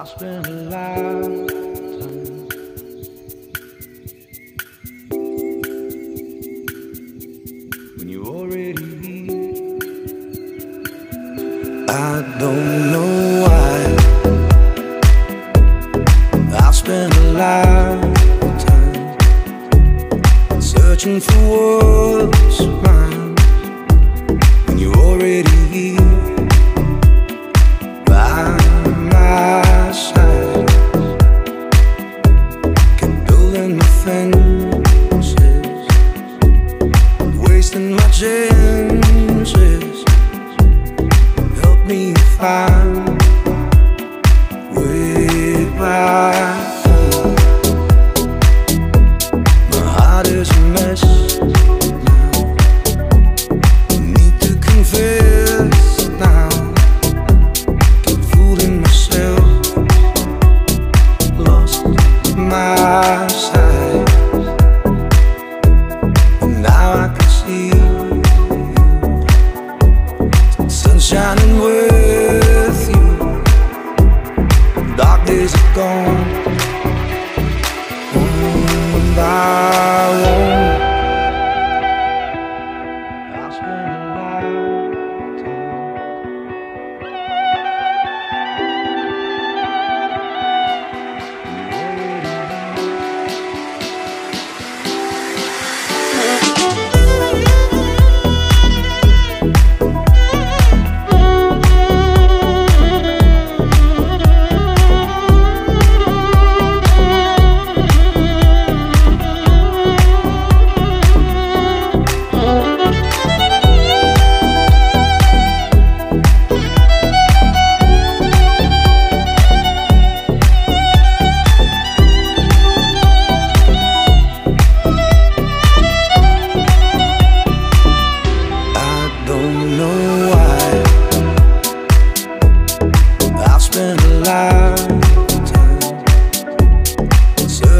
I spent a lifetime when you already here. I don't know why. I spent a lifetime searching for what's mine. When you already here chances. Help me find way back. My heart is a mess now. Need to confess now. Keep fooling myself. Lost my shining with you. Dark days are gone. One by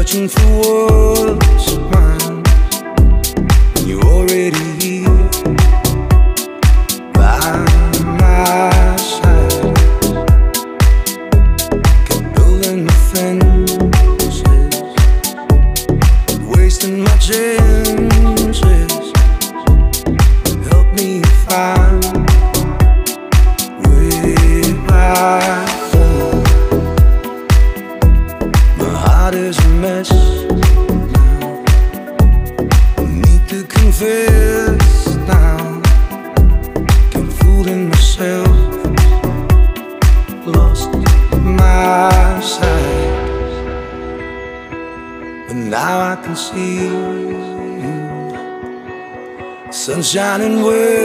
searching for what's mine. When you already here by my side. Kept building the fences, wasting my chances. Help me find is a mess now. Need to confess now. Keep fooling myself. Lost my sight. But now I can see you. Sun shining way.